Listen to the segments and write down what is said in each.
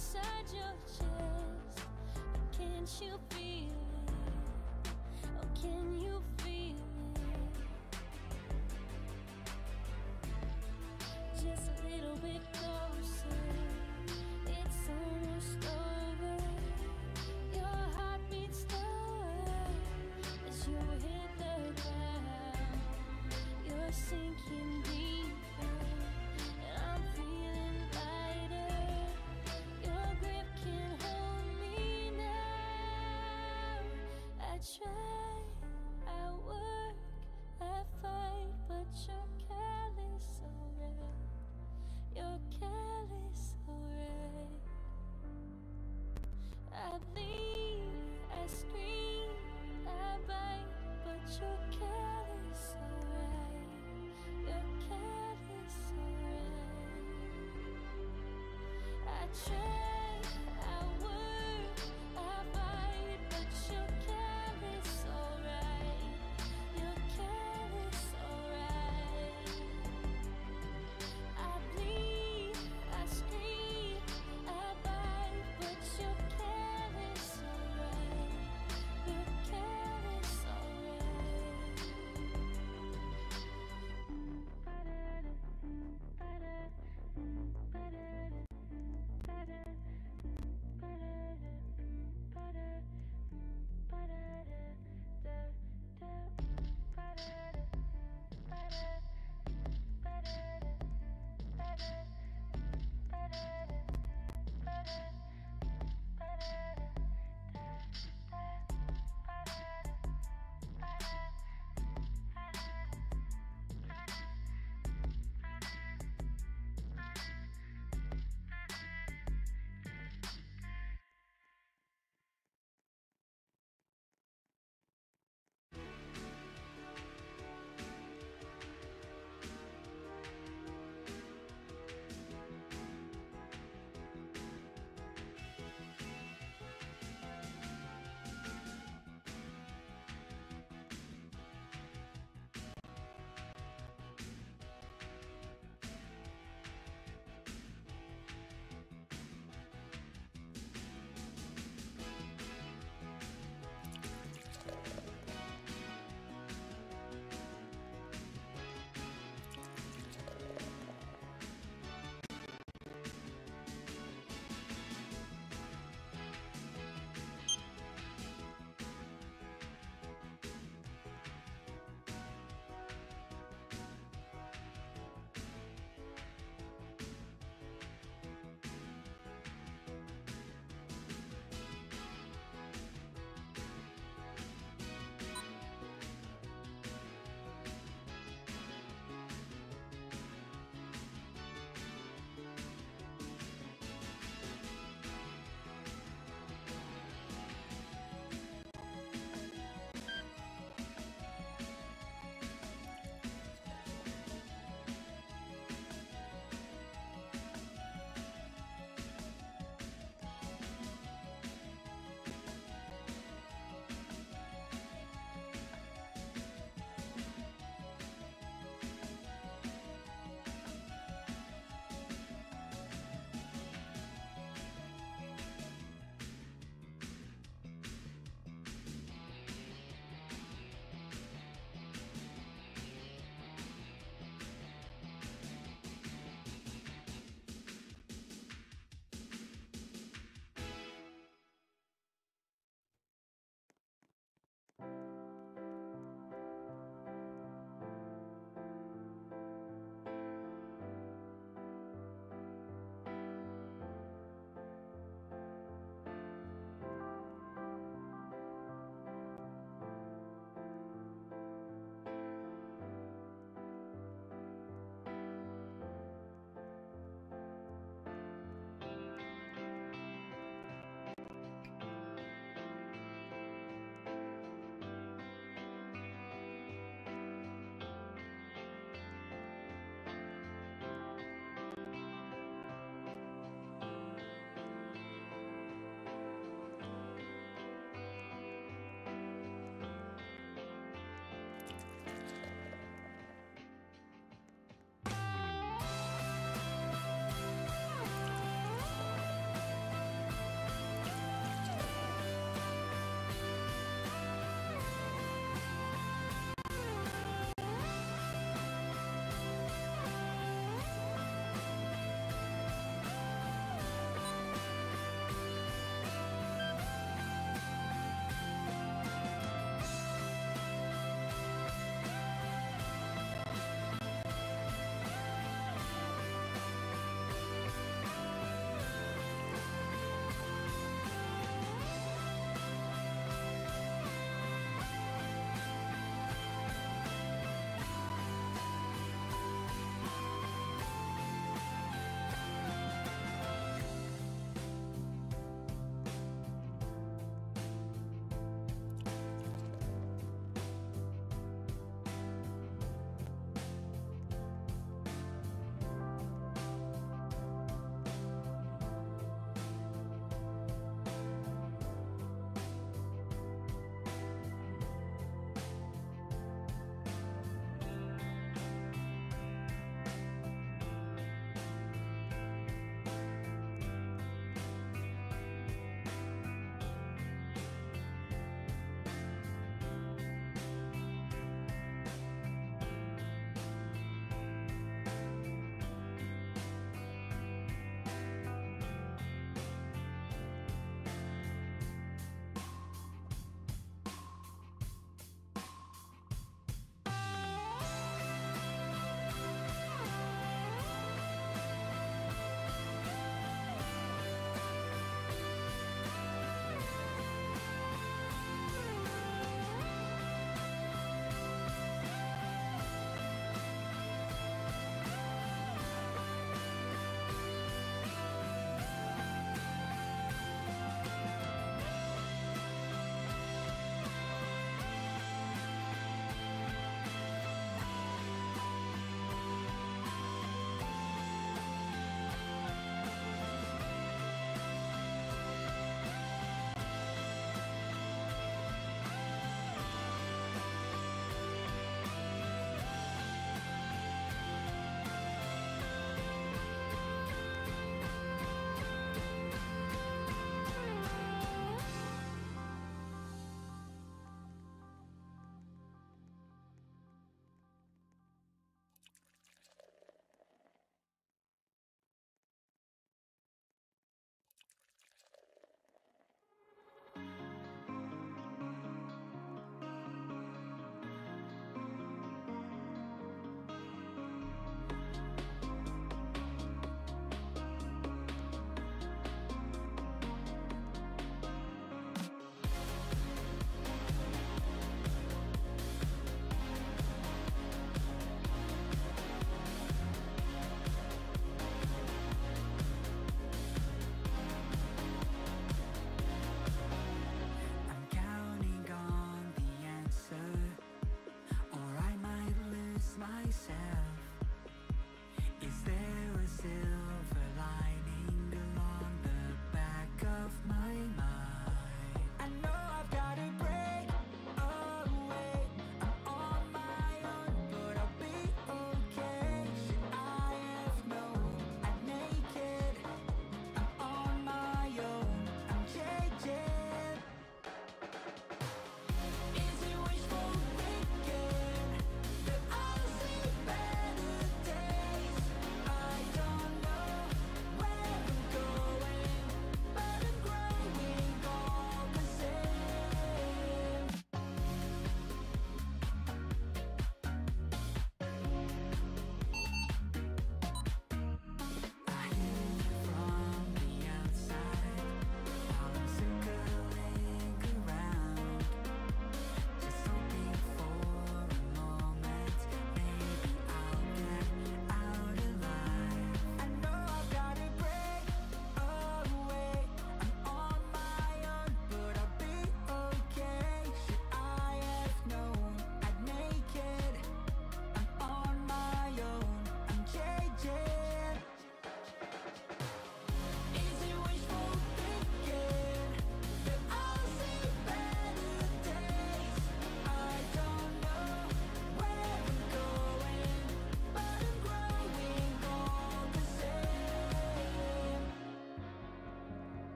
inside your chest? Can't you feel it? Oh, can you? 却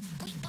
Uy.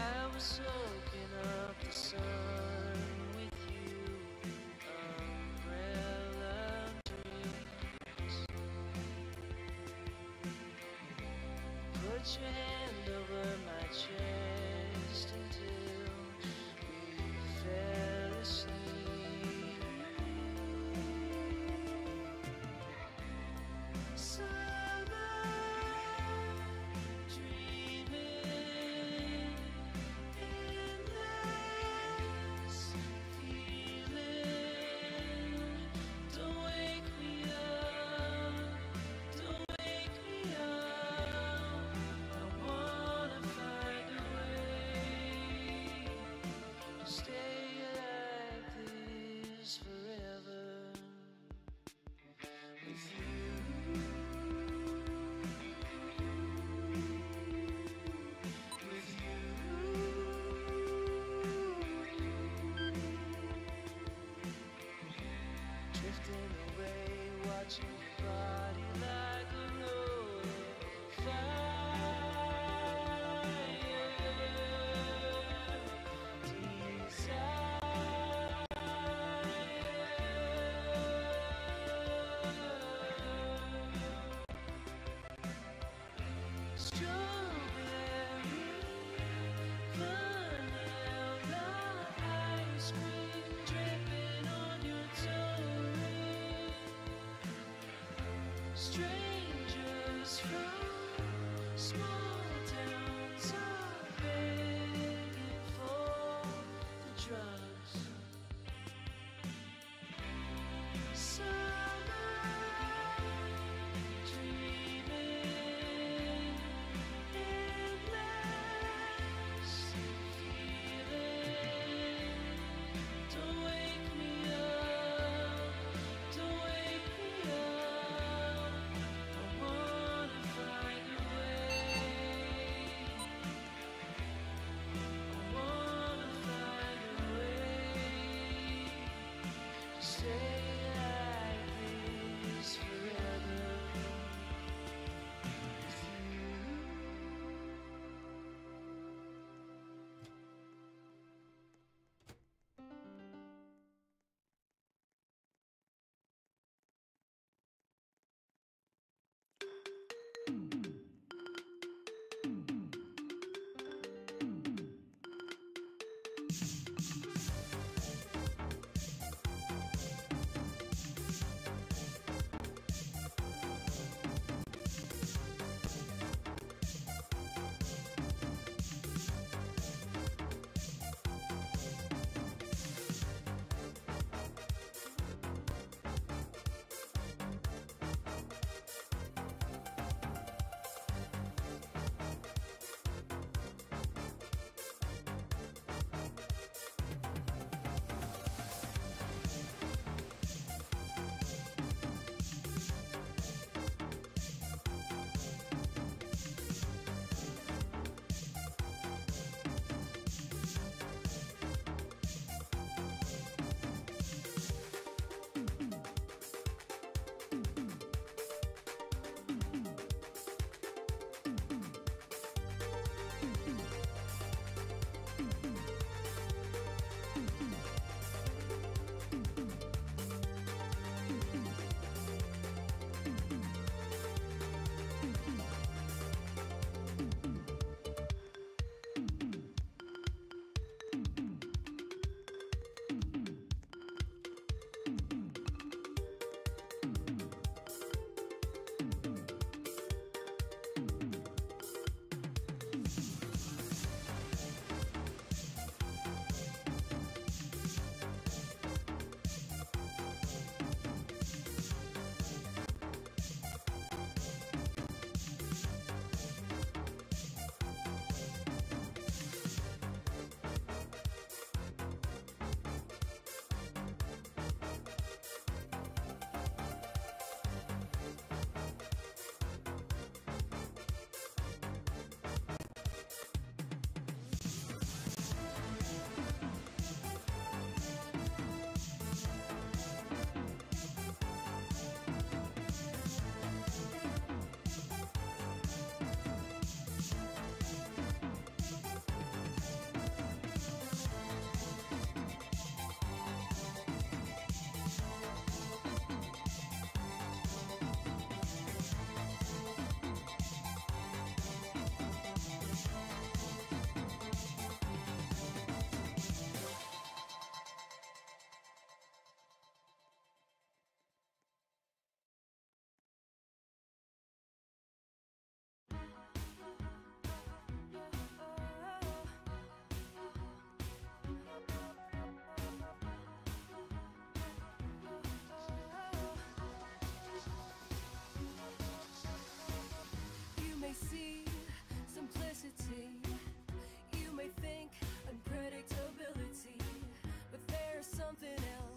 I was soaking up the sun with you, umbrella. Put your hand over my chest touch Strangers from small may see simplicity, you may think unpredictability, but there's something else.